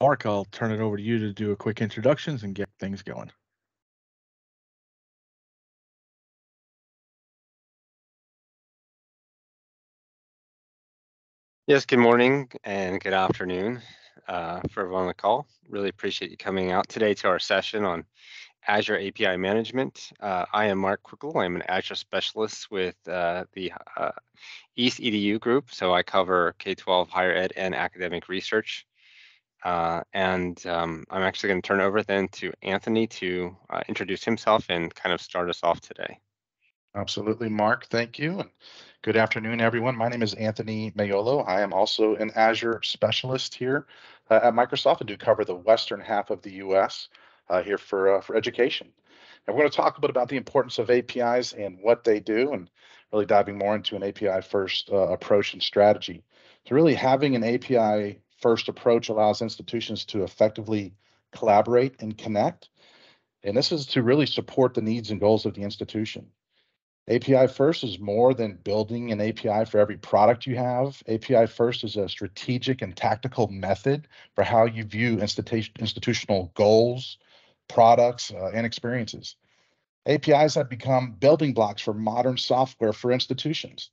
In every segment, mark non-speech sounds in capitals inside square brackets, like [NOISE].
Mark, I'll turn it over to you to do a quick introductions and get things going. Yes, good morning and good afternoon uh, for everyone on the call. Really appreciate you coming out today to our session on Azure API Management. Uh, I am Mark Quickel. I'm an Azure specialist with uh, the uh, East EDU group. So I cover K-12 higher ed and academic research. Uh, and um, I'm actually going to turn over then to Anthony to uh, introduce himself and kind of start us off today. Absolutely, Mark. Thank you. And good afternoon, everyone. My name is Anthony Maiolo. I am also an Azure specialist here uh, at Microsoft and do cover the western half of the US uh, here for, uh, for education. And we're going to talk a bit about the importance of APIs and what they do, and really diving more into an API first uh, approach and strategy. So, really, having an API first approach allows institutions to effectively collaborate and connect. And this is to really support the needs and goals of the institution. API first is more than building an API for every product you have. API first is a strategic and tactical method for how you view institu- institutional goals, products, uh, and experiences. APIs have become building blocks for modern software for institutions.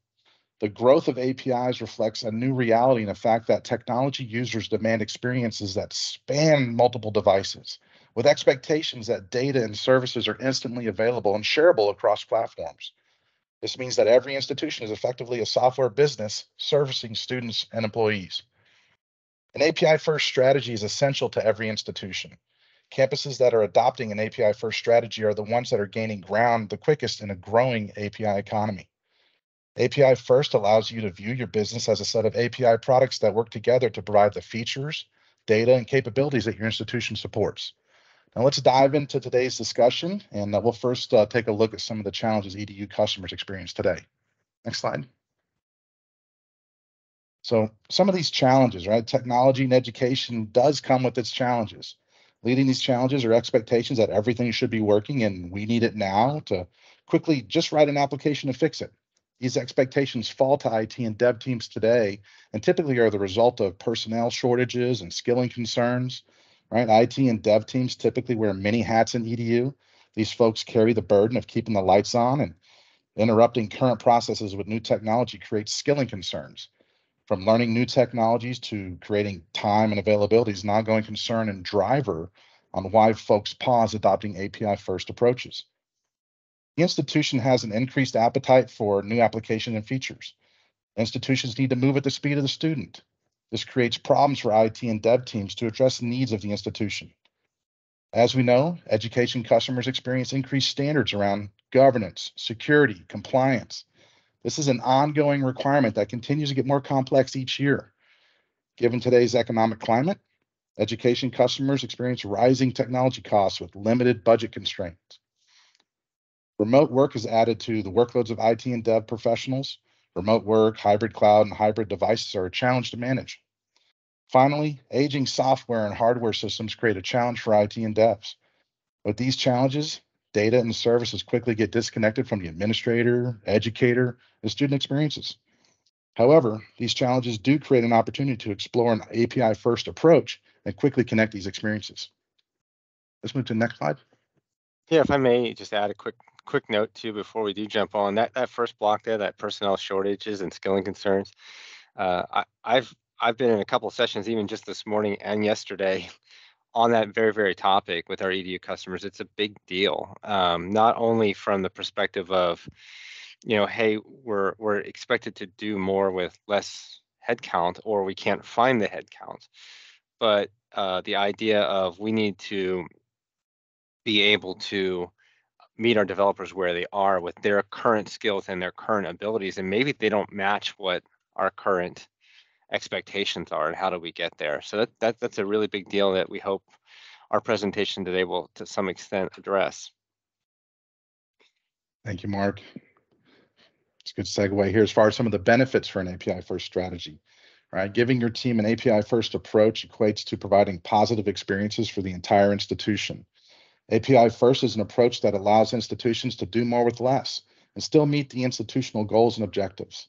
The growth of APIs reflects a new reality in the fact that technology users demand experiences that span multiple devices, with expectations that data and services are instantly available and shareable across platforms. This means that every institution is effectively a software business servicing students and employees. An API first strategy is essential to every institution. Campuses that are adopting an API first strategy are the ones that are gaining ground the quickest in a growing API economy. API first allows you to view your business as a set of API products that work together to provide the features, data, and capabilities that your institution supports. Now let's dive into today's discussion, and uh, we'll first uh, take a look at some of the challenges EDU customers experience today. Next slide. So some of these challenges, right? Technology and education does come with its challenges. Leading these challenges are expectations that everything should be working and we need it now to quickly just write an application to fix it. These expectations fall to IT and dev teams today and typically are the result of personnel shortages and skilling concerns, right? IT and dev teams typically wear many hats in EDU. These folks carry the burden of keeping the lights on and interrupting current processes with new technology creates skilling concerns. From learning new technologies to creating time and availability is an ongoing concern and driver on why folks pause adopting API first approaches. The institution has an increased appetite for new application and features. Institutions need to move at the speed of the student. This creates problems for IT and dev teams to address the needs of the institution. As we know, education customers experience increased standards around governance, security, compliance, this is an ongoing requirement that continues to get more complex each year. Given today's economic climate, education customers experience rising technology costs with limited budget constraints. Remote work is added to the workloads of IT and dev professionals. Remote work, hybrid cloud, and hybrid devices are a challenge to manage. Finally, aging software and hardware systems create a challenge for IT and devs. With these challenges, data and services quickly get disconnected from the administrator, educator, and student experiences. However, these challenges do create an opportunity to explore an API first approach and quickly connect these experiences. Let's move to the next slide. Yeah, if I may just add a quick quick note too before we do jump on that that first block there, that personnel shortages and skilling concerns. Uh, I, I've I've been in a couple of sessions even just this morning and yesterday [LAUGHS] on that very very topic with our edu customers it's a big deal um, not only from the perspective of you know hey we're we're expected to do more with less headcount or we can't find the headcount but uh, the idea of we need to be able to meet our developers where they are with their current skills and their current abilities and maybe they don't match what our current expectations are and how do we get there. So that, that that's a really big deal that we hope our presentation today will to some extent address. Thank you, Mark. It's a good segue here as far as some of the benefits for an API first strategy. Right, giving your team an API first approach equates to providing positive experiences for the entire institution. API first is an approach that allows institutions to do more with less and still meet the institutional goals and objectives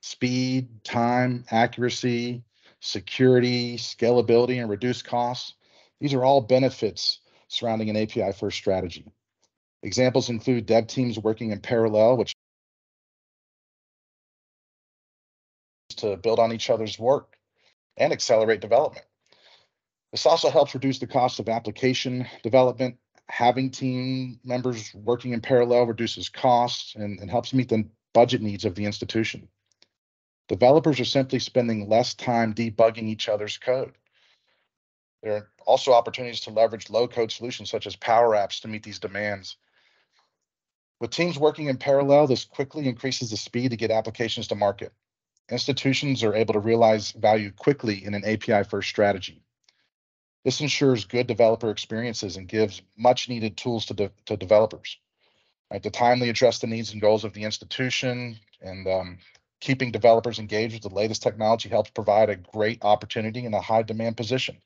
speed, time, accuracy, security, scalability, and reduced costs. These are all benefits surrounding an API first strategy. Examples include dev teams working in parallel, which to build on each other's work and accelerate development. This also helps reduce the cost of application development. Having team members working in parallel reduces costs and, and helps meet the budget needs of the institution. Developers are simply spending less time debugging each other's code. There are also opportunities to leverage low code solutions such as Power Apps to meet these demands. With teams working in parallel, this quickly increases the speed to get applications to market. Institutions are able to realize value quickly in an API first strategy. This ensures good developer experiences and gives much needed tools to, de to developers right, to timely address the needs and goals of the institution and um, keeping developers engaged with the latest technology helps provide a great opportunity in a high demand position.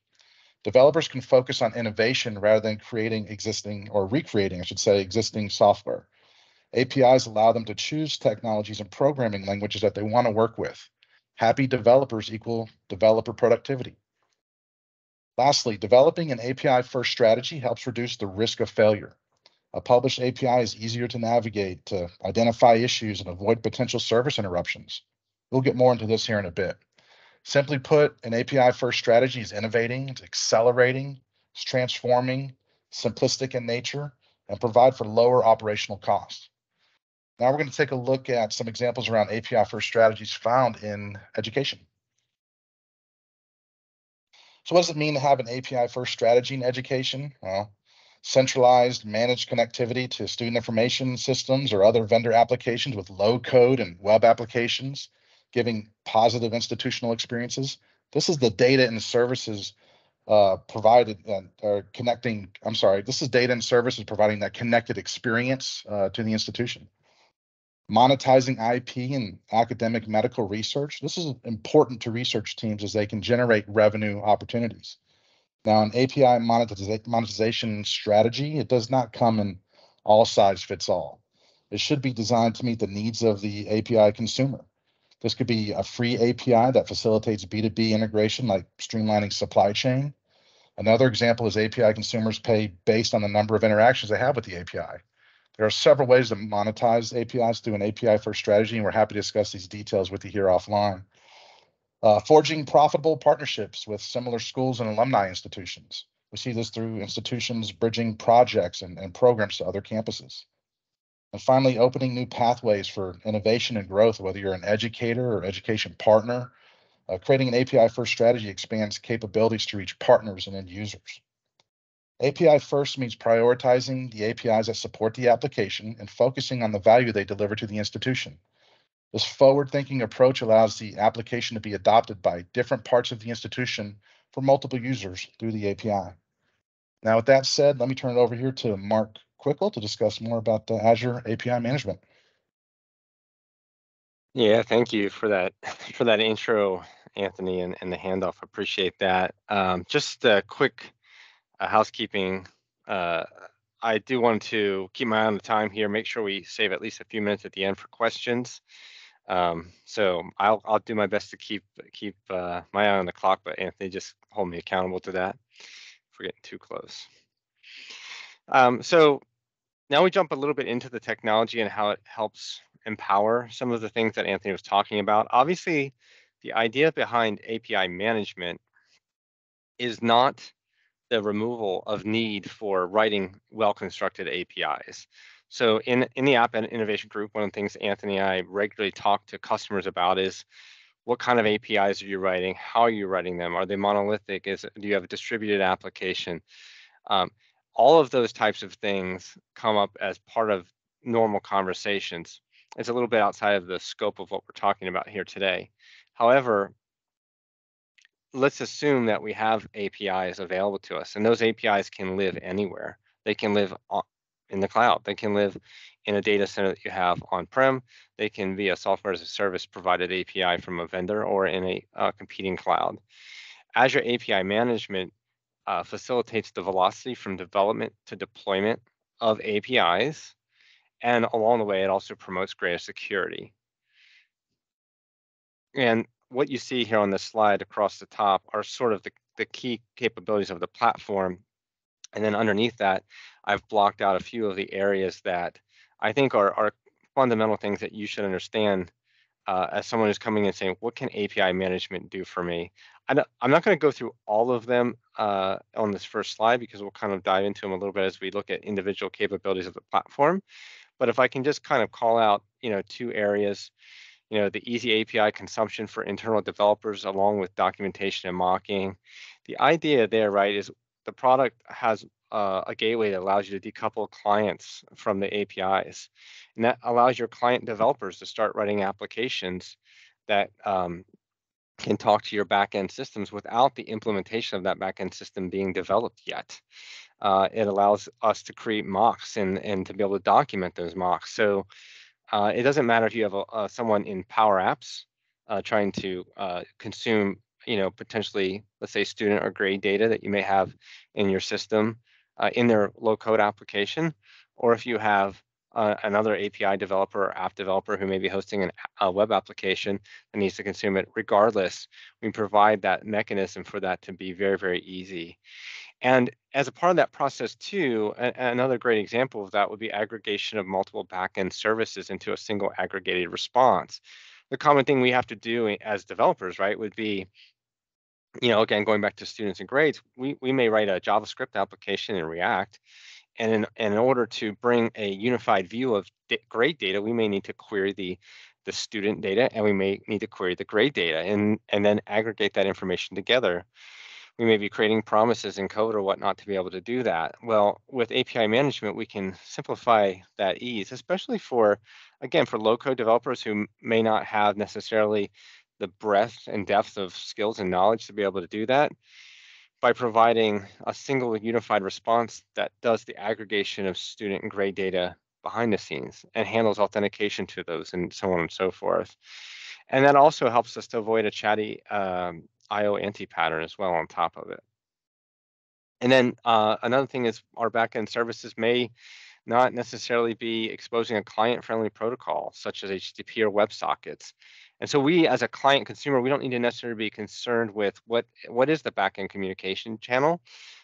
Developers can focus on innovation rather than creating existing or recreating, I should say, existing software. APIs allow them to choose technologies and programming languages that they want to work with. Happy developers equal developer productivity. Lastly, developing an API first strategy helps reduce the risk of failure. A published API is easier to navigate, to identify issues, and avoid potential service interruptions. We'll get more into this here in a bit. Simply put, an API first strategy is innovating, it's accelerating, it's transforming, simplistic in nature, and provide for lower operational costs. Now we're going to take a look at some examples around API first strategies found in education. So what does it mean to have an API first strategy in education? Well, centralized managed connectivity to student information systems or other vendor applications with low code and web applications, giving positive institutional experiences. This is the data and services uh, provided uh, or connecting. I'm sorry, this is data and services providing that connected experience uh, to the institution. Monetizing IP and academic medical research. This is important to research teams as they can generate revenue opportunities. Now, an API monetization strategy, it does not come in all size fits all. It should be designed to meet the needs of the API consumer. This could be a free API that facilitates B2B integration, like streamlining supply chain. Another example is API consumers pay based on the number of interactions they have with the API. There are several ways to monetize APIs through an API first strategy, and we're happy to discuss these details with you here offline. Uh, forging profitable partnerships with similar schools and alumni institutions. We see this through institutions bridging projects and, and programs to other campuses. And finally, opening new pathways for innovation and growth, whether you're an educator or education partner. Uh, creating an API first strategy expands capabilities to reach partners and end users. API first means prioritizing the APIs that support the application and focusing on the value they deliver to the institution. This forward-thinking approach allows the application to be adopted by different parts of the institution for multiple users through the API. Now, with that said, let me turn it over here to Mark Quickel to discuss more about the Azure API management. Yeah, thank you for that for that intro, Anthony, and, and the handoff. Appreciate that. Um, just a quick housekeeping. Uh, I do want to keep my eye on the time here. Make sure we save at least a few minutes at the end for questions. Um, so I'll I'll do my best to keep keep uh, my eye on the clock, but Anthony just hold me accountable to that if we're getting too close. Um, so now we jump a little bit into the technology and how it helps empower some of the things that Anthony was talking about. Obviously, the idea behind API management is not the removal of need for writing well-constructed APIs. So in, in the App Innovation Group, one of the things Anthony and I regularly talk to customers about is what kind of APIs are you writing? How are you writing them? Are they monolithic? Is do you have a distributed application? Um, all of those types of things come up as part of normal conversations. It's a little bit outside of the scope of what we're talking about here today. However, let's assume that we have APIs available to us, and those APIs can live anywhere. They can live in the cloud. They can live in a data center that you have on-prem. They can be a software as a service provided API from a vendor or in a uh, competing cloud. Azure API management uh, facilitates the velocity from development to deployment of APIs. And along the way, it also promotes greater security. And what you see here on this slide across the top are sort of the, the key capabilities of the platform. And then underneath that, I've blocked out a few of the areas that I think are, are fundamental things that you should understand uh, as someone who's coming in saying, what can API management do for me? I am not going to go through all of them uh, on this first slide because we'll kind of dive into them a little bit as we look at individual capabilities of the platform. But if I can just kind of call out, you know, two areas, you know, the easy API consumption for internal developers along with documentation and mocking. The idea there, right, is the product has uh, a gateway that allows you to decouple clients from the APIs. And that allows your client developers to start writing applications that um, can talk to your backend systems without the implementation of that backend system being developed yet. Uh, it allows us to create mocks and, and to be able to document those mocks. So uh, it doesn't matter if you have a, a someone in Power Apps uh, trying to uh, consume, you know, potentially, let's say, student or grade data that you may have in your system uh, in their low code application, or if you have uh, another API developer or app developer who may be hosting an, a web application that needs to consume it. Regardless, we provide that mechanism for that to be very, very easy. And as a part of that process too, a, another great example of that would be aggregation of multiple backend services into a single aggregated response. The common thing we have to do as developers, right, would be you know, again, going back to students and grades, we, we may write a JavaScript application in React and in, and in order to bring a unified view of grade data, we may need to query the, the student data and we may need to query the grade data and, and then aggregate that information together. We may be creating promises in code or whatnot to be able to do that. Well, with API management, we can simplify that ease, especially for, again, for low code developers who may not have necessarily the breadth and depth of skills and knowledge to be able to do that by providing a single unified response that does the aggregation of student and grade data behind the scenes and handles authentication to those and so on and so forth. And that also helps us to avoid a chatty um, IO anti-pattern as well on top of it. And then uh, another thing is our backend services may not necessarily be exposing a client-friendly protocol such as HTTP or WebSockets. And so we, as a client consumer, we don't need to necessarily be concerned with what what is the backend communication channel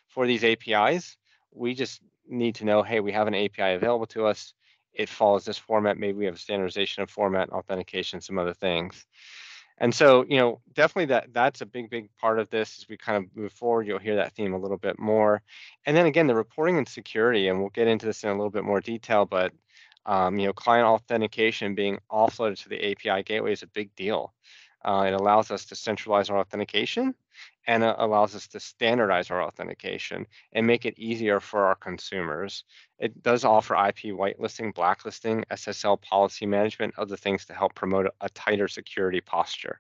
for these APIs. We just need to know, hey, we have an API available to us. It follows this format. Maybe we have standardization of format, authentication, some other things. And so, you know, definitely that that's a big, big part of this as we kind of move forward. You'll hear that theme a little bit more. And then again, the reporting and security, and we'll get into this in a little bit more detail, but um, you know, client authentication being offloaded to the API gateway is a big deal. Uh, it allows us to centralize our authentication and it allows us to standardize our authentication and make it easier for our consumers. It does offer IP whitelisting, blacklisting, SSL policy management, other things to help promote a tighter security posture.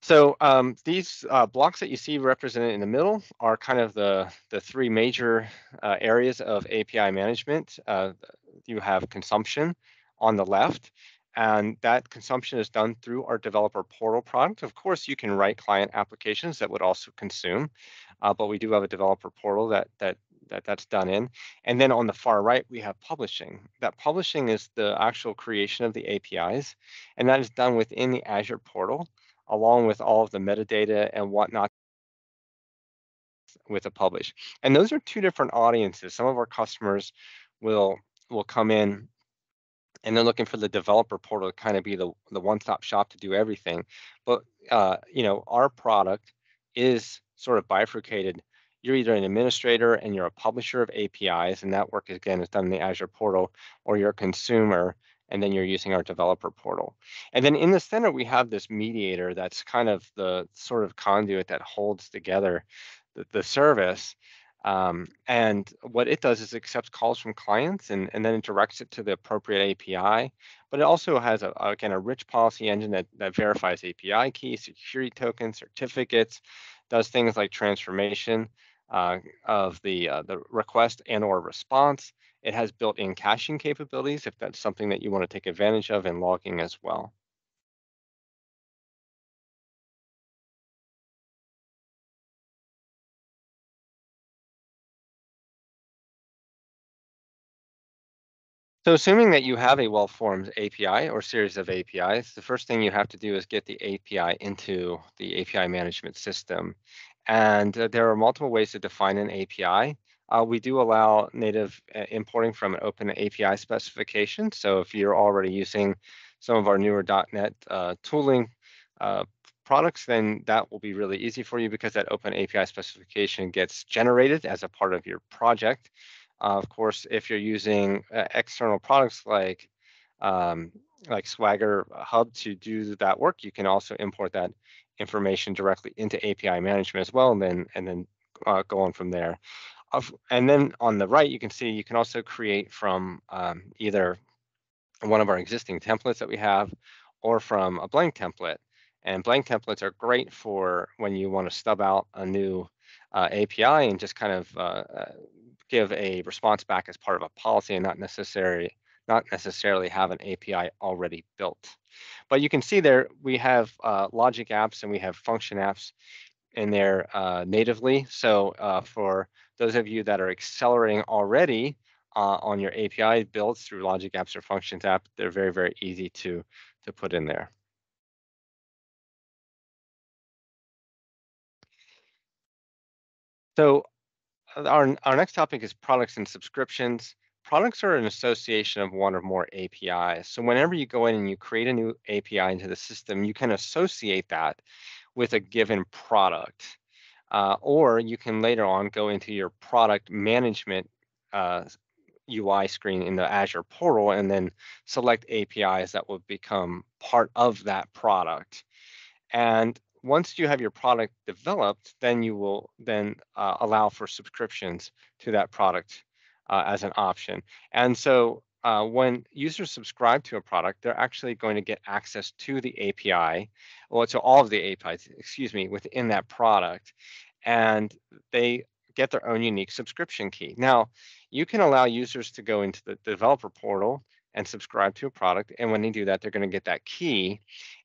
So um, these uh, blocks that you see represented in the middle are kind of the, the three major uh, areas of API management. Uh, you have consumption on the left, and that consumption is done through our developer portal product. Of course, you can write client applications that would also consume, uh, but we do have a developer portal that, that that that's done in. And then on the far right, we have publishing. That publishing is the actual creation of the APIs, and that is done within the Azure portal along with all of the metadata and whatnot with a publish. And those are two different audiences. Some of our customers will will come in and they're looking for the developer portal to kind of be the, the one-stop shop to do everything. But uh, you know, our product is sort of bifurcated. You're either an administrator and you're a publisher of APIs, and that work again is done in the Azure portal, or you're a consumer and then you're using our developer portal. And then in the center, we have this mediator that's kind of the sort of conduit that holds together the, the service. Um, and what it does is it accepts calls from clients and, and then it directs it to the appropriate API. But it also has, a, again, a rich policy engine that, that verifies API keys, security tokens, certificates, does things like transformation uh, of the, uh, the request and or response, it has built-in caching capabilities if that's something that you want to take advantage of and logging as well. So assuming that you have a well-formed API or series of APIs, the first thing you have to do is get the API into the API management system. And uh, there are multiple ways to define an API. Uh, we do allow native uh, importing from an open API specification. So if you're already using some of our newer .NET uh, tooling uh, products, then that will be really easy for you because that open API specification gets generated as a part of your project. Uh, of course, if you're using uh, external products like um, like Swagger Hub to do that work, you can also import that information directly into API management as well, and then and then uh, go on from there. and then on the right, you can see you can also create from um, either one of our existing templates that we have, or from a blank template. And blank templates are great for when you want to stub out a new uh, API and just kind of uh, uh give a response back as part of a policy and not necessarily not necessarily have an API already built. But you can see there we have uh, logic apps and we have function apps in there uh, natively. So uh, for those of you that are accelerating already uh, on your API builds through logic apps or functions app, they're very, very easy to, to put in there. So our, our next topic is products and subscriptions. Products are an association of one or more APIs. So whenever you go in and you create a new API into the system, you can associate that with a given product. Uh, or you can later on go into your product management uh, UI screen in the Azure portal and then select APIs that will become part of that product. And once you have your product developed, then you will then uh, allow for subscriptions to that product uh, as an option. And so uh, when users subscribe to a product, they're actually going to get access to the API, or to all of the APIs, excuse me, within that product. And they get their own unique subscription key. Now, you can allow users to go into the developer portal and subscribe to a product. And when they do that, they're going to get that key.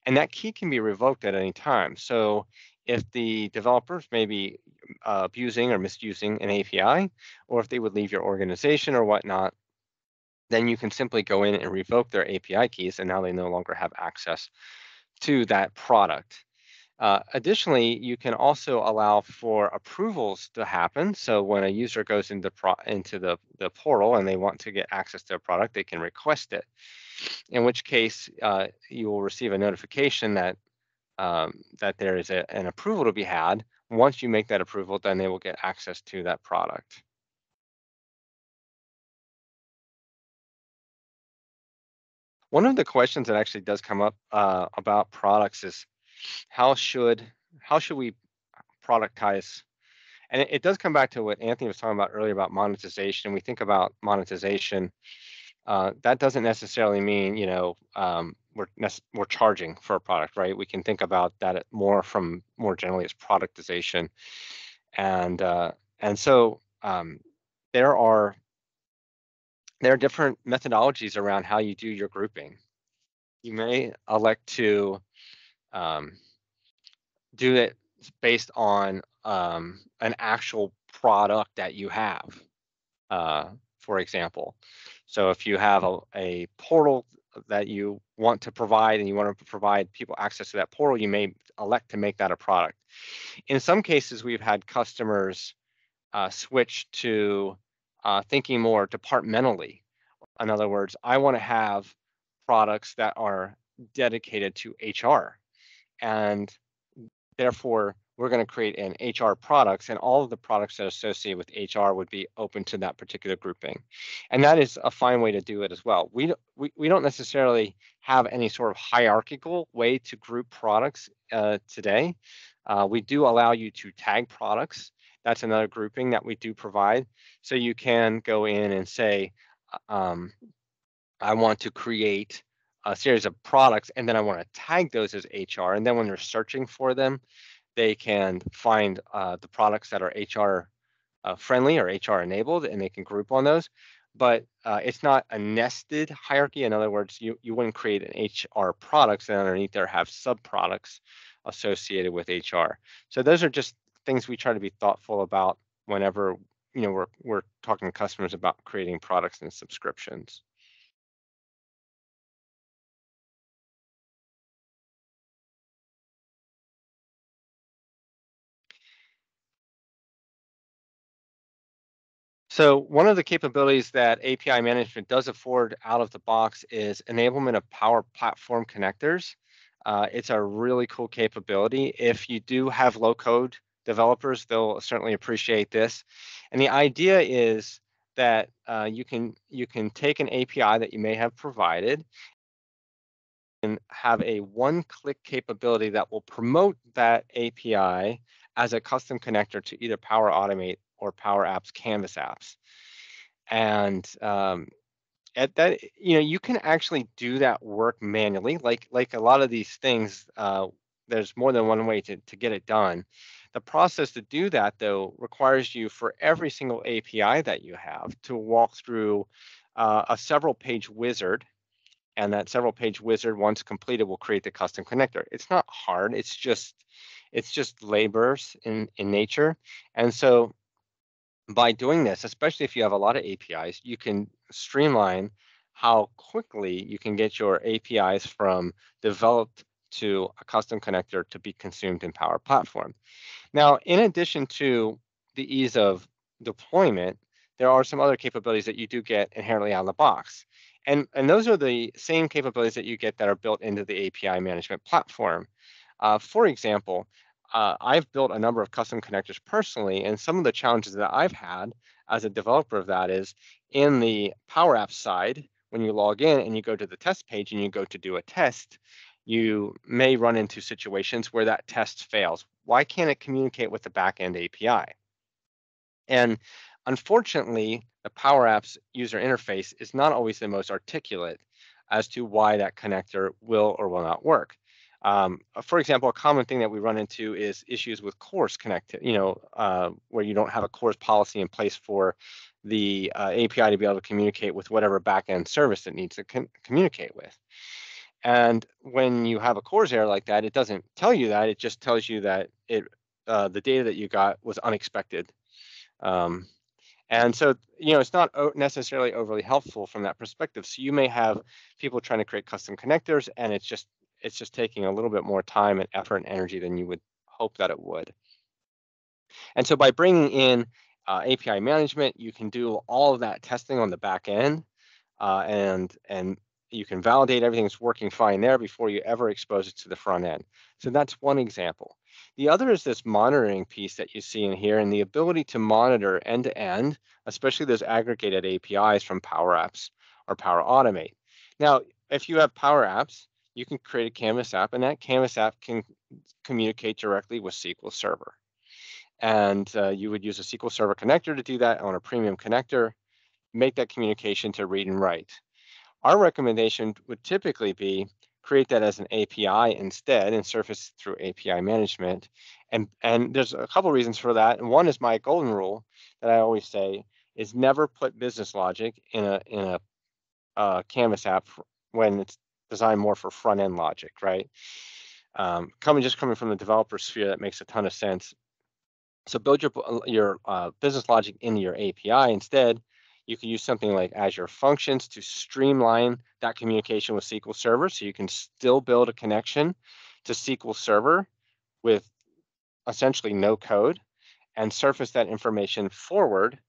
And that key can be revoked at any time. So if the developers may be uh, abusing or misusing an API, or if they would leave your organization or whatnot, then you can simply go in and revoke their API keys, and now they no longer have access to that product. Uh, additionally, you can also allow for approvals to happen. So when a user goes into, pro into the, the portal and they want to get access to a product, they can request it. In which case, uh, you will receive a notification that um, that there is a, an approval to be had. Once you make that approval, then they will get access to that product. One of the questions that actually does come up uh, about products is how should how should we productize? And it, it, does come back to what anthony was talking about earlier about monetization. We think about monetization uh, that doesn't necessarily mean you know um, we're we're charging for a product right? We can think about that more from more generally as productization. And uh, and so um, there are there are different methodologies around how you do your grouping. You may elect to um, do it based on um, an actual product that you have, uh, for example. So if you have a, a portal that you want to provide and you want to provide people access to that portal, you may elect to make that a product. In some cases, we've had customers uh, switch to uh, thinking more departmentally. In other words, I want to have products that are dedicated to HR and therefore we're going to create an HR products and all of the products that are associated with HR would be open to that particular grouping. And that is a fine way to do it as well. We, we, we don't necessarily have any sort of hierarchical way to group products uh, today. Uh, we do allow you to tag products. That's another grouping that we do provide. So you can go in and say, uh, um, I want to create a series of products and then I want to tag those as HR. And then when they're searching for them, they can find uh, the products that are HR uh, friendly or HR enabled and they can group on those. But uh, it's not a nested hierarchy. In other words, you, you wouldn't create an HR products and underneath there have sub products associated with HR. So those are just things we try to be thoughtful about whenever you know we're we're talking to customers about creating products and subscriptions. So one of the capabilities that API management does afford out of the box is enablement of Power Platform connectors. Uh, it's a really cool capability. If you do have low code developers, they'll certainly appreciate this. And the idea is that uh, you can you can take an API that you may have provided and have a one-click capability that will promote that API as a custom connector to either Power Automate or Power Apps Canvas apps. And um, at that, you know, you can actually do that work manually. Like like a lot of these things, uh, there's more than one way to, to get it done. The process to do that, though, requires you for every single API that you have to walk through uh, a several page wizard. And that several page wizard, once completed, will create the custom connector. It's not hard. It's just it's just labors in, in nature. And so by doing this, especially if you have a lot of APIs, you can streamline how quickly you can get your APIs from developed to a custom connector to be consumed in Power Platform. Now, in addition to the ease of deployment, there are some other capabilities that you do get inherently out of the box. And, and those are the same capabilities that you get that are built into the API management platform. Uh, for example, uh, I've built a number of custom connectors personally, and some of the challenges that I've had as a developer of that is in the Power Apps side, when you log in and you go to the test page and you go to do a test, you may run into situations where that test fails. Why can't it communicate with the backend API? And unfortunately, the Power Apps user interface is not always the most articulate as to why that connector will or will not work. Um, uh, for example, a common thing that we run into is issues with CORS connect, you know, uh, where you don't have a CORS policy in place for the uh, API to be able to communicate with whatever backend service it needs to communicate with. And when you have a CORS error like that, it doesn't tell you that. It just tells you that it uh, the data that you got was unexpected. Um, and so, you know, it's not necessarily overly helpful from that perspective. So you may have people trying to create custom connectors, and it's just it's just taking a little bit more time and effort and energy than you would hope that it would. And so by bringing in uh, API management, you can do all of that testing on the back end uh, and, and you can validate everything's working fine there before you ever expose it to the front end. So that's one example. The other is this monitoring piece that you see in here and the ability to monitor end to end, especially those aggregated APIs from Power Apps or Power Automate. Now, if you have Power Apps, you can create a Canvas app, and that Canvas app can communicate directly with SQL Server. And uh, you would use a SQL Server connector to do that on a premium connector, make that communication to read and write. Our recommendation would typically be create that as an API instead and surface through API management. And, and there's a couple reasons for that. And one is my golden rule that I always say is never put business logic in a, in a uh, Canvas app when it's designed more for front end logic, right? Um, coming just coming from the developer sphere, that makes a ton of sense. So build your your uh, business logic into your API. Instead, you can use something like Azure Functions to streamline that communication with SQL Server, so you can still build a connection to SQL Server with essentially no code and surface that information forward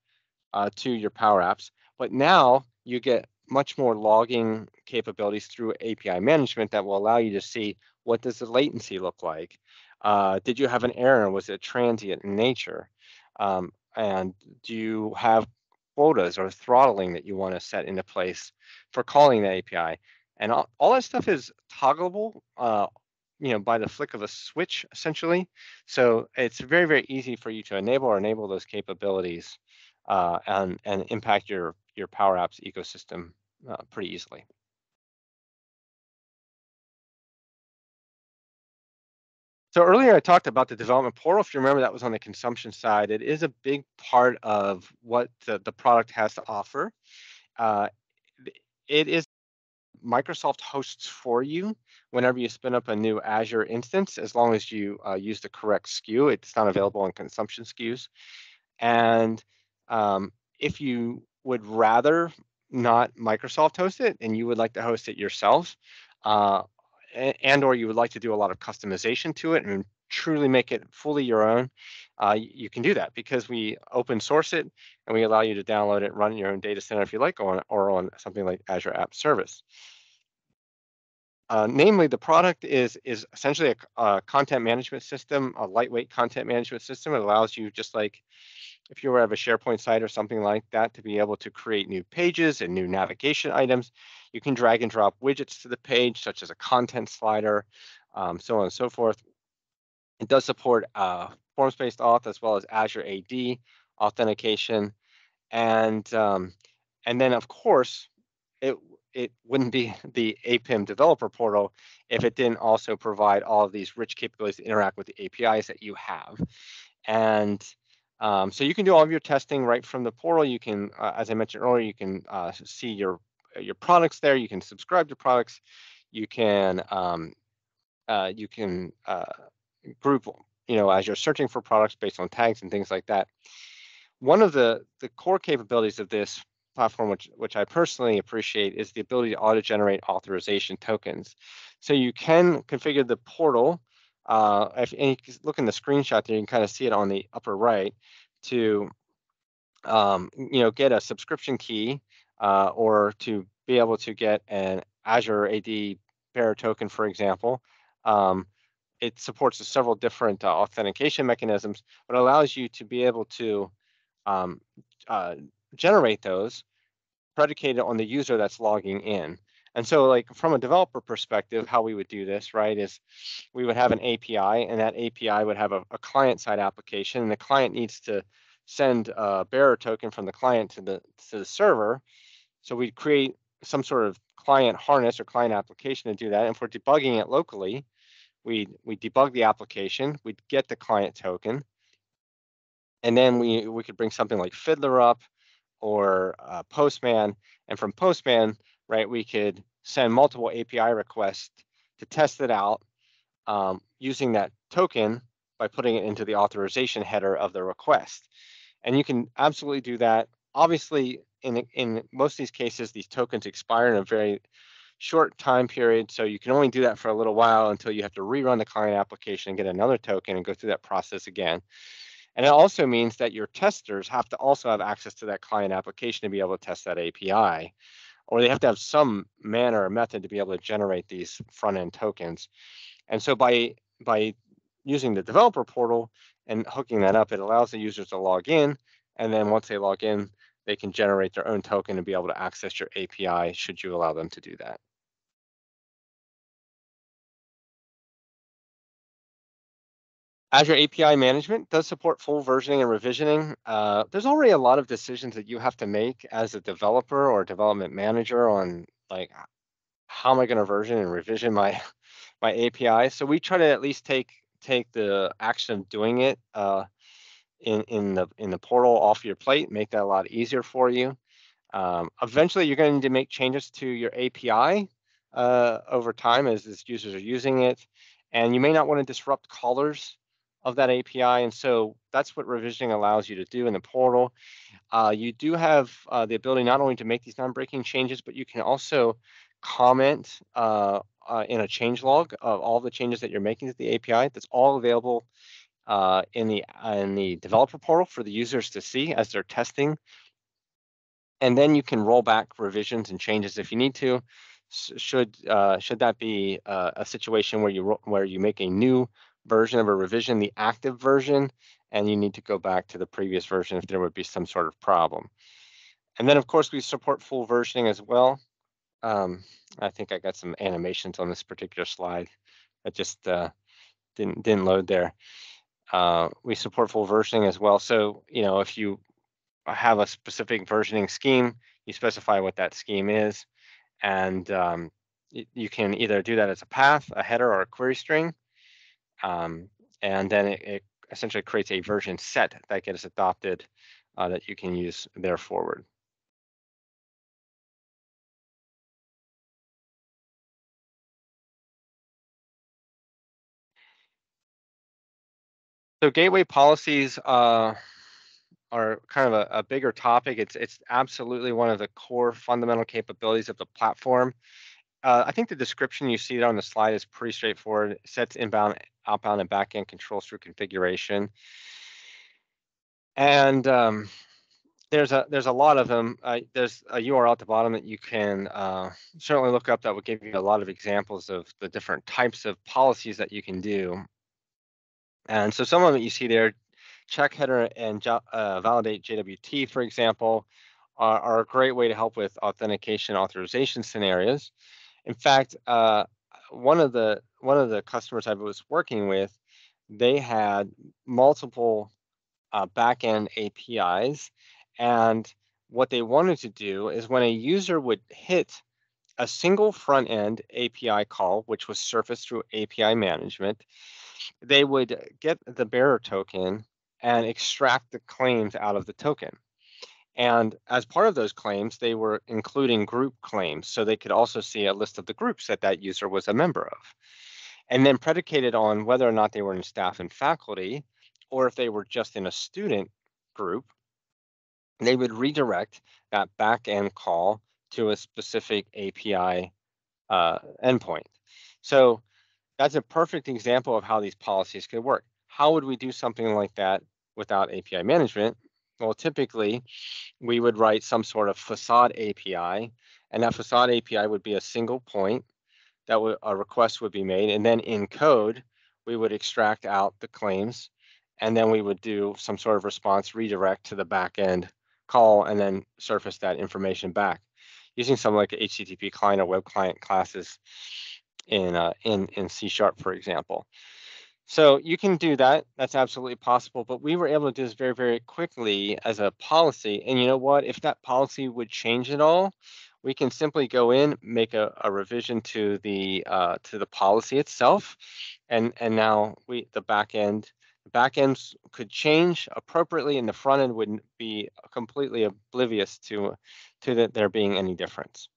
uh, to your Power Apps. But now you get much more logging capabilities through API management that will allow you to see what does the latency look like? Uh, did you have an error? Was it transient in nature? Um, and do you have quotas or throttling that you want to set into place for calling the API? And all, all that stuff is toggleable, uh, you know, by the flick of a switch, essentially. So it's very, very easy for you to enable or enable those capabilities uh, and, and impact your, your Power Apps ecosystem uh, pretty easily. So earlier I talked about the development portal. If you remember, that was on the consumption side. It is a big part of what the, the product has to offer. Uh, it is Microsoft hosts for you whenever you spin up a new Azure instance, as long as you uh, use the correct SKU. It's not available on consumption SKUs. And um, if you would rather not Microsoft host it and you would like to host it yourself, uh, and or you would like to do a lot of customization to it and truly make it fully your own, uh, you can do that because we open source it and we allow you to download it, run your own data center if you like, on or on something like Azure App Service. Uh, namely, the product is is essentially a, a, content management system, a lightweight content management system. It allows you, just like if you were have a SharePoint site or something like that, to be able to create new pages and new navigation items. You can drag and drop widgets to the page, such as a content slider, um, so on and so forth. It does support uh, forms-based auth as well as Azure AD authentication, and um, and then of course it it wouldn't be the APIM developer portal if it didn't also provide all of these rich capabilities to interact with the APIs that you have. And um, so you can do all of your testing right from the portal. You can, uh, as I mentioned earlier, you can uh, see your your products there. You can subscribe to products. You can um, uh, you can uh, group, you know, as you're searching for products based on tags and things like that. One of the the core capabilities of this platform, which which I personally appreciate, is the ability to auto-generate authorization tokens. So you can configure the portal. Uh, if and you look in the screenshot there, you can kind of see it on the upper right to um, you know get a subscription key uh, or to be able to get an Azure AD bearer token, for example. Um, it supports several different uh, authentication mechanisms, but allows you to be able to um, uh, generate those predicated on the user that's logging in. And so like from a developer perspective, how we would do this, right, is we would have an API and that API would have a, a client side application and the client needs to send a bearer token from the client to the to the server. So we'd create some sort of client harness or client application to do that. And for debugging it locally, we we debug the application, we'd get the client token, and then we we could bring something like Fiddler up or uh, Postman, and from Postman, right, we could send multiple API requests to test it out um, using that token by putting it into the authorization header of the request. And you can absolutely do that. Obviously, in in most of these cases, these tokens expire in a very short time period. So you can only do that for a little while until you have to rerun the client application and get another token and go through that process again. And it also means that your testers have to also have access to that client application to be able to test that API, or they have to have some manner or method to be able to generate these front end tokens. And so by by using the developer portal and hooking that up, it allows the users to log in. And then once they log in, they can generate their own token and be able to access your API should you allow them to do that. Azure API management does support full versioning and revisioning. Uh, there's already a lot of decisions that you have to make as a developer or development manager on like how am I going to version and revision my [LAUGHS] my API. So we try to at least take take the action of doing it uh, in in the in the portal off your plate, make that a lot easier for you. Um, eventually, you're going to need to make changes to your API uh, over time as, as users are using it, and you may not want to disrupt callers of that API. And so that's what revisioning allows you to do in the portal. Uh, you do have uh, the ability not only to make these non-breaking changes, but you can also comment uh, uh in a change log of all the changes that you're making to the API. That's all available uh, in the in the developer portal for the users to see as they're testing. And then you can roll back revisions and changes if you need to. Should uh, should that be a situation where you where you make a new version of a revision, the active version, and you need to go back to the previous version if there would be some sort of problem. And then of course we support full versioning as well. Um, I think I got some animations on this particular slide that just uh, didn't didn't load there. Uh, we support full versioning as well. So you know if you have a specific versioning scheme, you specify what that scheme is, and um, you can either do that as a path, a header, or a query string. Um, and then it, it, essentially creates a version set that gets adopted uh, that you can use there forward. So gateway policies uh, are kind of a, a, bigger topic. It's it's absolutely one of the core fundamental capabilities of the platform. Uh, I think the description you see on the slide is pretty straightforward. It sets inbound, outbound, and backend controls through configuration. And um, there's a there's a lot of them. Uh, there's a URL at the bottom that you can uh, certainly look up that will give you a lot of examples of the different types of policies that you can do. And so some of it you see there, check header and uh, validate JWT, for example, are, are, a great way to help with authentication authorization scenarios. In fact, uh, one of the one of the customers I was working with, they had multiple uh, backend APIs, and what they wanted to do is when a user would hit a single front end API call, which was surfaced through API management, they would get the bearer token and extract the claims out of the token. And as part of those claims, they were including group claims. So they could also see a list of the groups that that user was a member of. And then predicated on whether or not they were in staff and faculty, or if they were just in a student group, they would redirect that back end call to a specific API uh, endpoint. So that's a perfect example of how these policies could work. How would we do something like that without API management? Well, typically we would write some sort of facade API, and that facade API would be a single point that would, a request would be made, and then in code we would extract out the claims, and then we would do some sort of response redirect to the backend call, and then surface that information back using something like HTTP client or web client classes in uh, in in C sharp, for example. So you can do that. That's absolutely possible. But we were able to do this very, very quickly as a policy. And you know what? If that policy would change at all, we can simply go in, make a, a revision to the uh, to the policy itself, and and now we the back end the back ends could change appropriately, and the front end wouldn't be completely oblivious to to that there being any difference.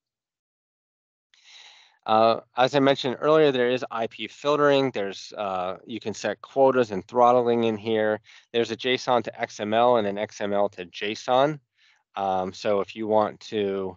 Uh, as I mentioned earlier, there is IP filtering. There's uh, you can set quotas and throttling in here. There's a JSON to XML and an XML to JSON. Um, so if you want to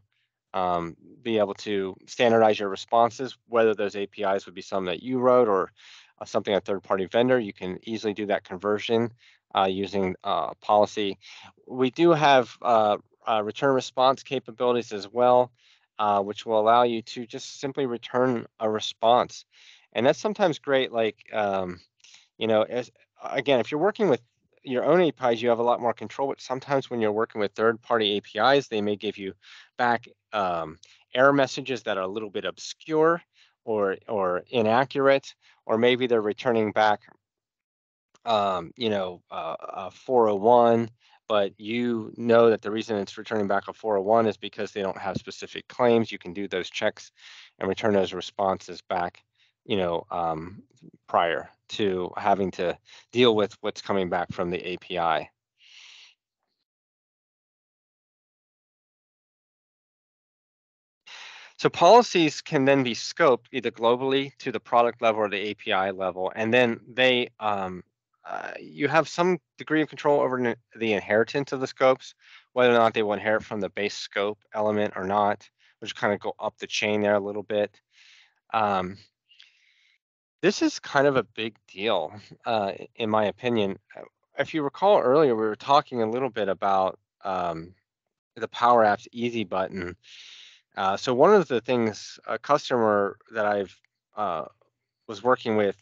um, be able to standardize your responses, whether those APIs would be some that you wrote or uh, something a third-party vendor, you can easily do that conversion uh, using uh, policy. We do have uh, return response capabilities as well uh, which will allow you to just simply return a response. And that's sometimes great, like, um, you know, as, again, if you're working with your own APIs, you have a lot more control, but sometimes when you're working with third-party APIs, they may give you back um, error messages that are a little bit obscure or or inaccurate, or maybe they're returning back, um, you know, uh, a 401 but you know that the reason it's returning back a 401 is because they don't have specific claims. You can do those checks and return those responses back, you know, um, prior to having to deal with what's coming back from the API. So policies can then be scoped either globally to the product level or the API level, and then they um, uh, you have some degree of control over the inheritance of the scopes, whether or not they will inherit from the base scope element or not, which kind of go up the chain there a little bit. Um, this is kind of a big deal, uh, in my opinion. Uh, if you recall earlier, we were talking a little bit about um, the Power Apps Easy button. Uh, so one of the things a customer that I've uh, was working with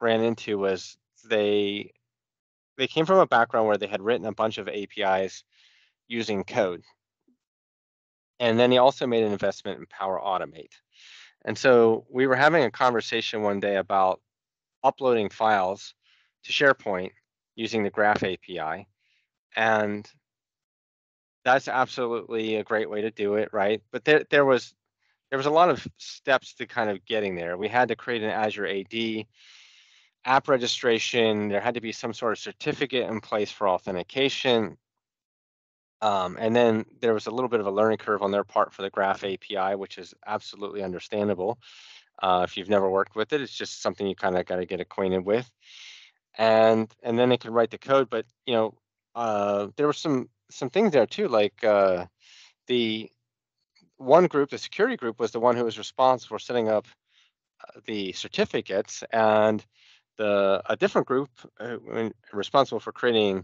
ran into was they they came from a background where they had written a bunch of APIs using code. And then he also made an investment in Power Automate. And so we were having a conversation one day about uploading files to SharePoint using the Graph API. And that's absolutely a great way to do it, right? But there, there was there was a lot of steps to kind of getting there. We had to create an Azure AD app registration, there had to be some sort of certificate in place for authentication. Um, and then there was a little bit of a learning curve on their part for the Graph API, which is absolutely understandable. Uh, if you've never worked with it, it's just something you kind of got to get acquainted with. And and then they could write the code, but you know, uh, there were some some things there too, like uh, the one group, the security group, was the one who was responsible for setting up uh, the certificates, and the a different group uh, responsible for creating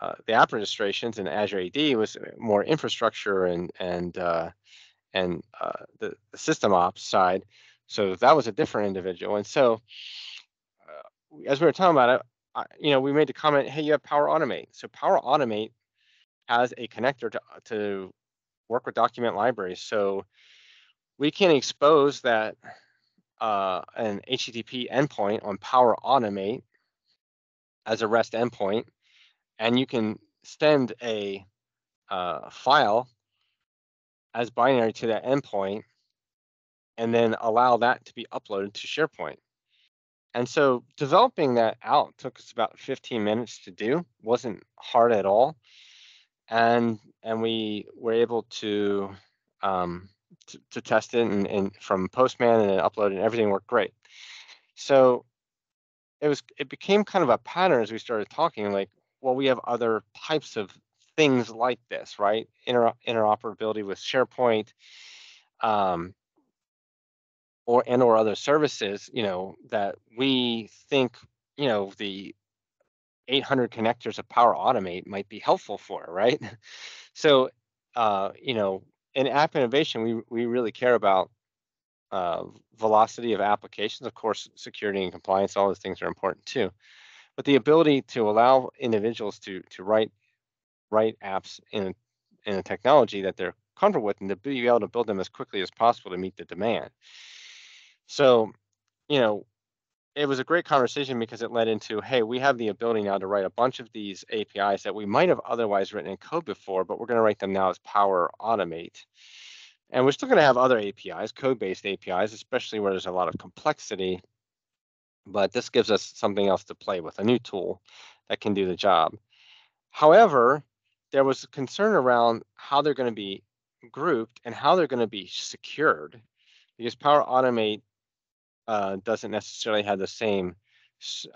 uh, the app registrations in Azure AD was more infrastructure and and uh, and uh, the, the system ops side. So that was a different individual. And so uh, as we were talking about it, I, you know, we made the comment, hey, you have Power Automate. So Power Automate has a connector to to work with document libraries. So we can expose that uh, an HTTP endpoint on Power Automate as a REST endpoint, and you can send a uh, file as binary to that endpoint, and then allow that to be uploaded to SharePoint. And so developing that out took us about 15 minutes to do. wasn't hard at all, and and we were able to um, to, to test it and, and from Postman and then upload and everything worked great. So it was it became kind of a pattern as we started talking like, well, we have other types of things like this, right? Inter interoperability with SharePoint, um, or and or other services, you know, that we think, you know, the 800 connectors of Power Automate might be helpful for, right? [LAUGHS] So, uh, you know, in app innovation, we we really care about uh, velocity of applications. Of course, security and compliance, all those things are important too. But the ability to allow individuals to to write write apps in in a technology that they're comfortable with and to be able to build them as quickly as possible to meet the demand. So, you know, it was a great conversation because it led into, hey, we have the ability now to write a bunch of these APIs that we might have otherwise written in code before, but we're going to write them now as Power Automate. And we're still going to have other APIs, code-based APIs, especially where there's a lot of complexity. But this gives us something else to play with, a new tool that can do the job. However, there was a concern around how they're going to be grouped and how they're going to be secured because Power Automate uh, doesn't necessarily have the same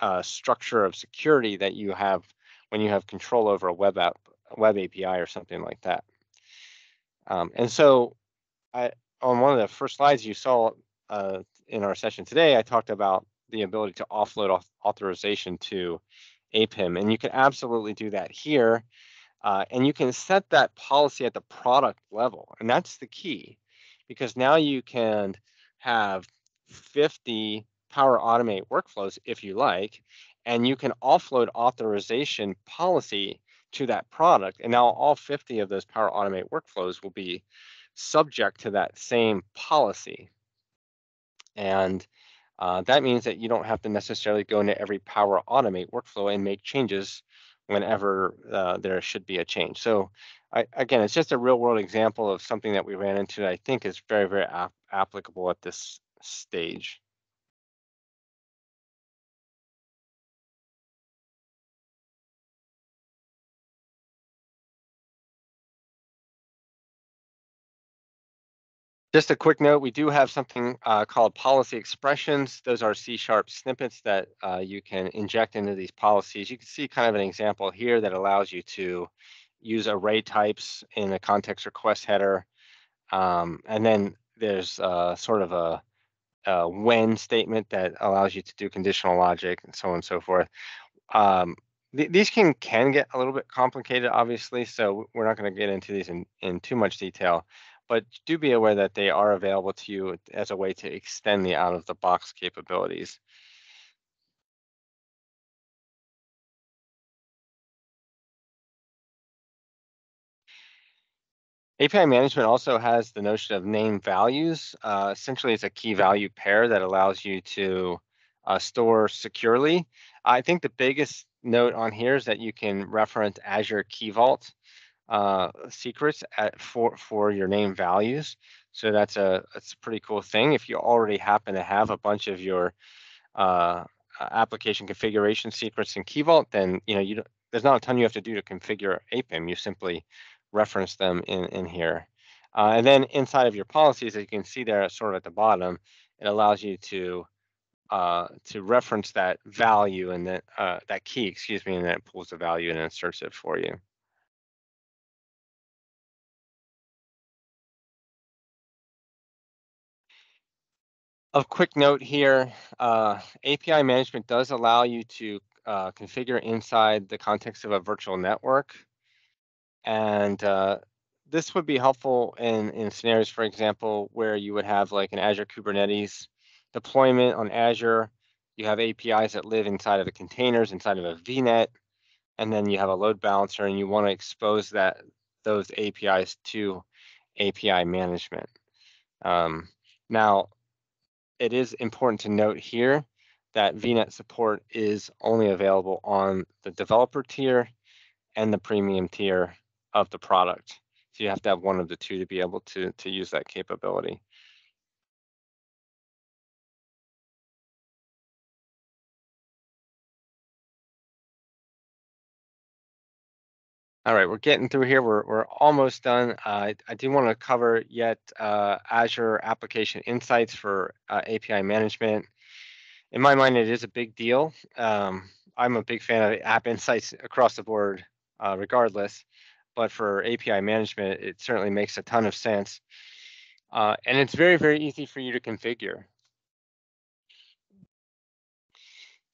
uh, structure of security that you have when you have control over a web app, web API or something like that. Um, and so, I on one of the first slides you saw uh, in our session today, I talked about the ability to offload authorization to APIM, and you can absolutely do that here. Uh, and you can set that policy at the product level, and that's the key, because now you can have 50 Power Automate workflows if you like, and you can offload authorization policy to that product. And now all 50 of those Power Automate workflows will be subject to that same policy. And uh, that means that you don't have to necessarily go into every Power Automate workflow and make changes whenever uh, there should be a change. So I, again, it's just a real world example of something that we ran into that I think is very, very ap applicable at this stage. Just a quick note, we do have something uh, called policy expressions. Those are C-sharp snippets that uh, you can inject into these policies. You can see kind of an example here that allows you to use array types in a context request header. Um, and then there's uh, sort of a uh, when statement that allows you to do conditional logic and so on and so forth. Um, th these can can get a little bit complicated, obviously, so we're not going to get into these in, in too much detail, but do be aware that they are available to you as a way to extend the out-of-the-box capabilities. API management also has the notion of name values. Uh, essentially, it's a key value pair that allows you to uh, store securely. I think the biggest note on here is that you can reference Azure Key Vault uh, secrets at, for for your name values. So that's a that's a pretty cool thing. If you already happen to have a bunch of your uh, application configuration secrets in Key Vault, then you know you there's not a ton you have to do to configure APIM. You simply reference them in, in here. Uh, and then inside of your policies, as you can see there sort of at the bottom, it allows you to uh, to reference that value and that uh, that key, excuse me, and then it pulls the value and inserts it for you. Of quick note here, uh, API management does allow you to uh, configure inside the context of a virtual network. And uh, this would be helpful in, in scenarios, for example, where you would have like an Azure Kubernetes deployment on Azure. You have APIs that live inside of the containers, inside of a VNet, and then you have a load balancer and you want to expose that those APIs to API management. Um, now, it is important to note here that VNet support is only available on the developer tier and the premium tier of the product. So you have to have one of the two to be able to, to use that capability. All right, we're getting through here. We're, we're almost done. Uh, I, I do want to cover yet uh, Azure Application Insights for uh, API management. In my mind, it is a big deal. Um, I'm a big fan of App Insights across the board, uh, regardless. But for API management, it certainly makes a ton of sense. Uh, and it's very, very easy for you to configure.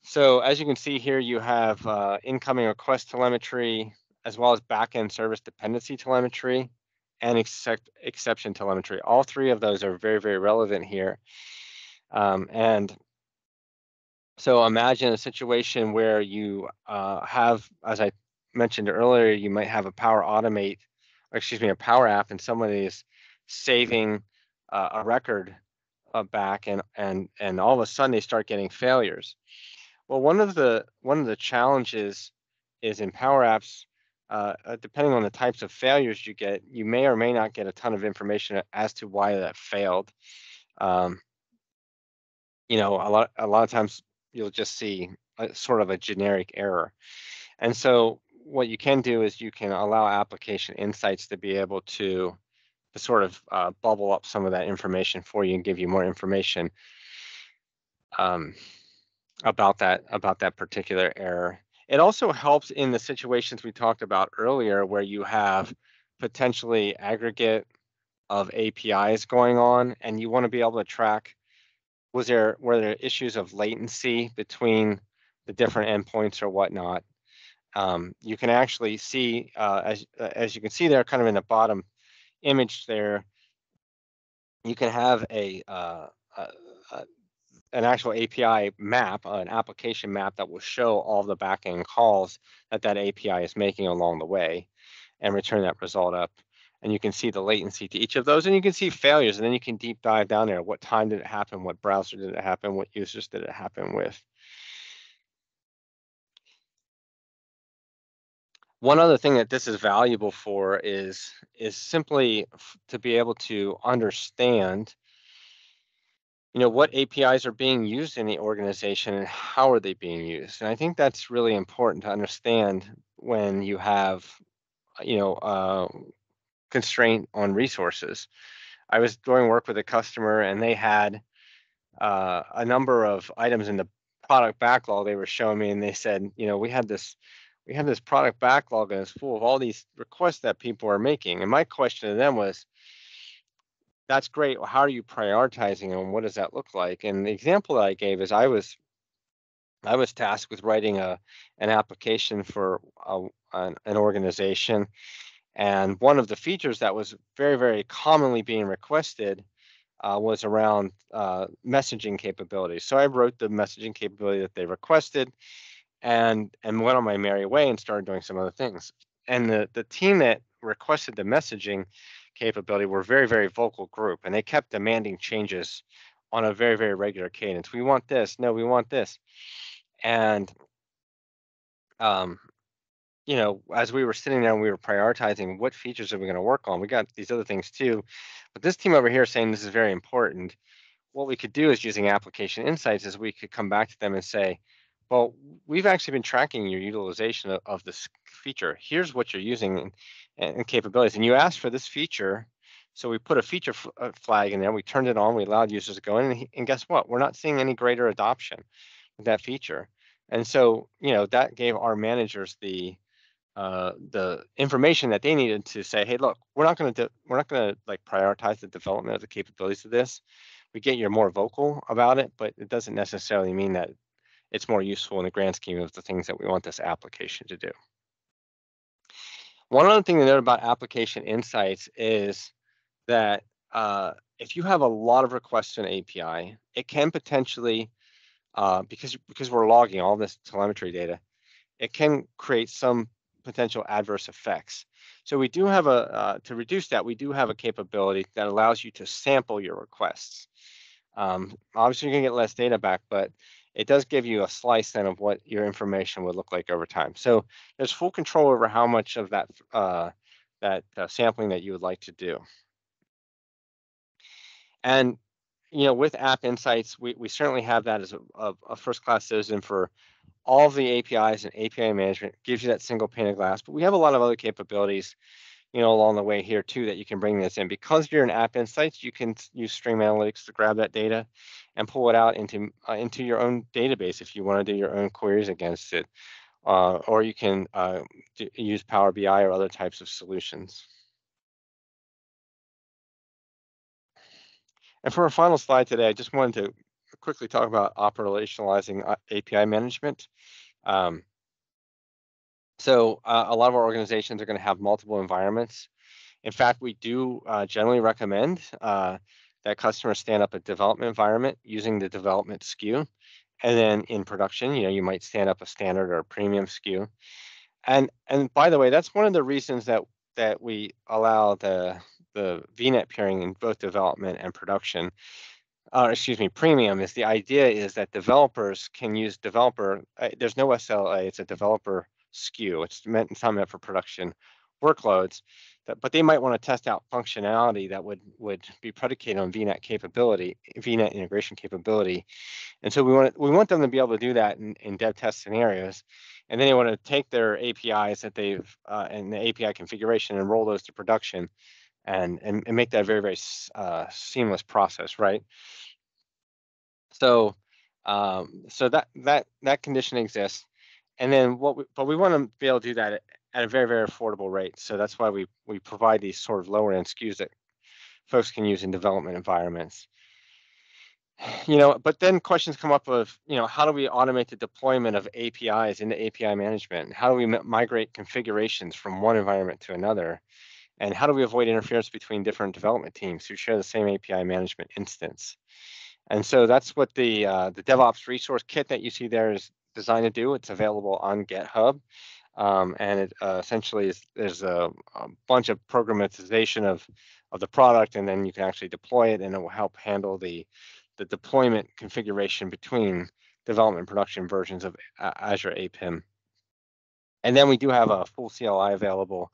So as you can see here, you have uh, incoming request telemetry, as well as backend service dependency telemetry and except, exception telemetry. All three of those are very, very relevant here. Um, and so imagine a situation where you uh, have, as I mentioned earlier, you might have a Power Automate, or excuse me, a Power App, and somebody is saving uh, a record uh, back, and and and all of a sudden they start getting failures. Well, one of the one of the challenges is in Power Apps uh, uh, depending on the types of failures you get, you may or may not get a ton of information as to why that failed. Um, you know, a lot a lot of times you'll just see a, sort of a generic error, and so what you can do is you can allow application insights to be able to to sort of uh, bubble up some of that information for you and give you more information um, about that about that particular error. It also helps in the situations we talked about earlier where you have potentially aggregate of APIs going on and you want to be able to track was there were there issues of latency between the different endpoints or whatnot. Um, you can actually see uh, as as you can see there kind of in the bottom image there you can have a, uh, a, a an actual API map, uh, an application map that will show all the backend calls that that API is making along the way and return that result up. And you can see the latency to each of those and you can see failures and then you can deep dive down there. What time did it happen? What browser did it happen? What users did it happen with? One other thing that this is valuable for is, is simply to be able to understand you know what apis are being used in the organization and how are they being used. And i think that's really important to understand when you have you know uh, constraint on resources. I was doing work with a customer and they had uh, a number of items in the product backlog they were showing me and they said you know we had this we have this product backlog and it's full of all these requests that people are making and my question to them was that's great. How are you prioritizing and what does that look like? And the example that I gave is I was I was tasked with writing a an application for a, an, an organization, and one of the features that was very very commonly being requested uh, was around uh, messaging capabilities. So I wrote the messaging capability that they requested, and and went on my merry way and started doing some other things. And the the team that requested the messaging capability were very, very vocal group, and they kept demanding changes on a very, very regular cadence. We want this. No, we want this. And, um, you know, as we were sitting there and we were prioritizing what features are we going to work on, we got these other things too. But this team over here saying this is very important. What we could do is using application insights is we could come back to them and say, well, we've actually been tracking your utilization of, of this feature. Here's what you're using and, and, capabilities. And you asked for this feature. So we put a feature uh, flag in there. We turned it on. We allowed users to go in. And, and guess what? We're not seeing any greater adoption of that feature. And so, you know, that gave our managers the uh, the information that they needed to say, hey, look, we're not going to we're not going to like prioritize the development of the capabilities of this. we get you're more vocal about it, but it doesn't necessarily mean that it's more useful in the grand scheme of the things that we want this application to do. One other thing to note about application insights is that uh, if you have a lot of requests to an API, it can potentially, uh, because because we're logging all this telemetry data, it can create some potential adverse effects. So we do have a, uh, to reduce that, we do have a capability that allows you to sample your requests. Um, obviously, you're gonna get less data back, but it does give you a slice then of what your information would look like over time. So there's full control over how much of that uh, that uh, sampling that you would like to do. And you know, with App Insights, we, we certainly have that as a, a, a first-class citizen for all the APIs and API management. Gives you that single pane of glass. But we have a lot of other capabilities you know, along the way here too, that you can bring this in. Because you're in App Insights, you can use Stream Analytics to grab that data and pull it out into uh, into your own database if you want to do your own queries against it. Uh, or you can uh, use Power BI or other types of solutions. And for our final slide today, I just wanted to quickly talk about operationalizing uh, API management. Um, so uh, a lot of our organizations are going to have multiple environments. In fact, we do uh, generally recommend uh, that customers stand up a development environment using the development SKU. And then in production, you know, you might stand up a standard or a premium SKU. And and by the way, that's one of the reasons that that we allow the the VNet peering in both development and production. Uh, excuse me, premium is the idea is that developers can use developer. Uh, there's no SLA. It's a developer SKU. It's meant it's not meant for production workloads, that, but they might want to test out functionality that would would be predicated on VNet capability, VNet integration capability, and so we want we want them to be able to do that in, in dev test scenarios, and then they want to take their APIs that they've uh, and the API configuration and roll those to production, and and, and make that a very very uh, seamless process, right? So um, so that that that condition exists. And then what we, but we want to be able to do that at, at a very, very affordable rate. So that's why we, we provide these sort of lower end SKUs that folks can use in development environments. [SIGHS] You know, but then questions come up of, you know, how do we automate the deployment of APIs into API management? How do we migrate configurations from one environment to another? And how do we avoid interference between different development teams who share the same API management instance? And so that's what the uh, the DevOps resource kit that you see there is designed to do. It's available on GitHub. Um, and it uh, essentially is there's a, a, bunch of programmatization of of the product, and then you can actually deploy it, and it will help handle the the deployment configuration between development and production versions of Azure APIM. And then we do have a full CLI available.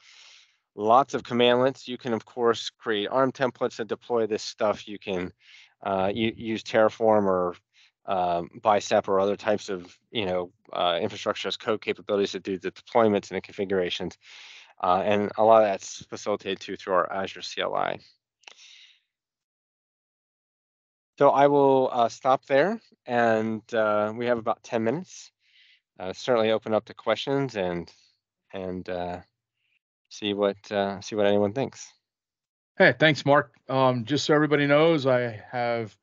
Lots of commandlets. You can, of course, create ARM templates and deploy this stuff. You can uh, use Terraform or um, bicep or other types of you know uh, infrastructure as code capabilities to do the deployments and the configurations uh, and a lot of that's facilitated too through our azure cli so i will uh, stop there and uh, we have about 10 minutes. Uh, certainly open up to questions and and uh, see what see what anyone thinks. Hey thanks mark. Um, just so everybody knows i have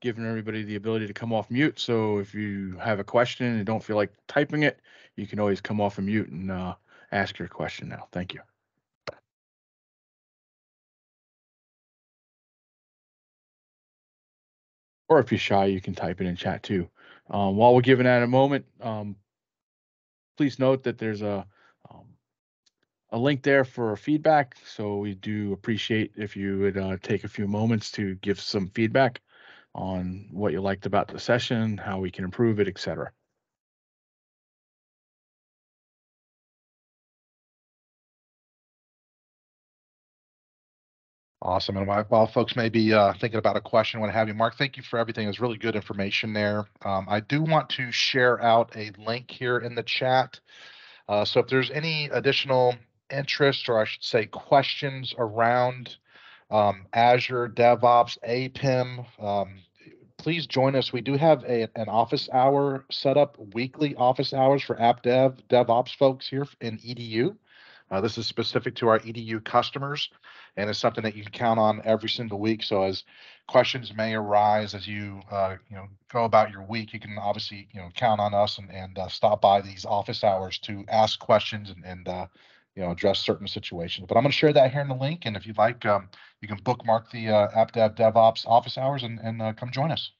giving everybody the ability to come off mute. So if you have a question and don't feel like typing it, you can always come off of mute and uh, ask your question now. Thank you. Or if you're shy, you can type it in chat too. Um, while we're giving that a moment, um, please note that there's a um, a link there for feedback. So we do appreciate if you would uh, take a few moments to give some feedback on what you liked about the session, how we can improve it, etc. Awesome. And while folks may be uh, thinking about a question, what have you, Mark, thank you for everything. It was really good information there. Um, I do want to share out a link here in the chat. Uh, so if there's any additional interest, or I should say questions around um, Azure DevOps, APIM. Um, please join us. We do have a, an office hour set up, weekly office hours for app dev, DevOps folks here in EDU. Uh, this is specific to our EDU customers and it's something that you can count on every single week. So as questions may arise as you, uh, you know, go about your week, you can obviously, you know, count on us and, and, uh, stop by these office hours to ask questions and, and, uh, you know, address certain situations. But I'm going to share that here in the link. And if you'd like, um, you can bookmark the, uh, app dev DevOps office hours and, and, uh, come join us.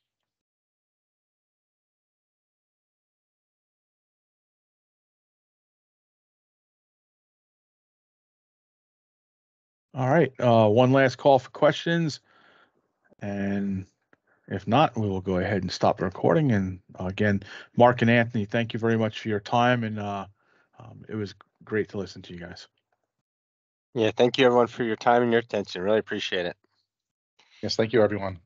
All right, uh, one last call for questions. And if not, we will go ahead and stop the recording. And again, Mark and Anthony, thank you very much for your time and, uh, um, it was great to listen to you guys. Yeah, thank you everyone for your time and your attention. Really appreciate it. Yes, thank you, everyone.